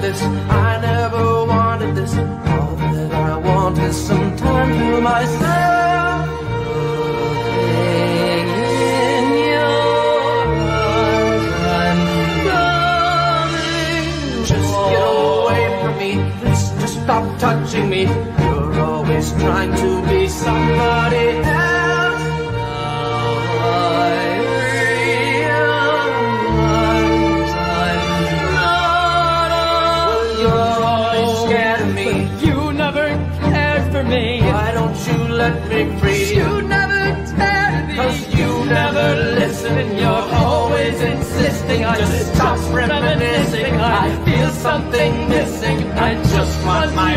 this. I never wanted this. All that I want is some time to myself. In your. Just get away from me. Please Just stop touching me. You're always trying to be somebody else. You me free? You never cared me. Cause you never listen you're always insisting I just stop reminiscing I feel something missing I just want my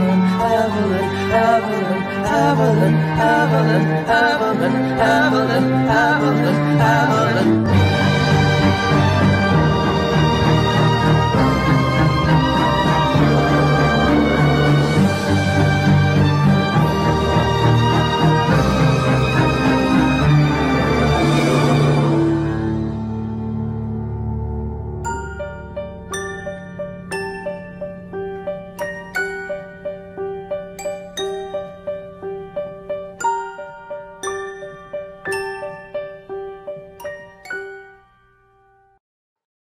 Evelyn, Evelyn, Evelyn, Evelyn, Evelyn, Evelyn.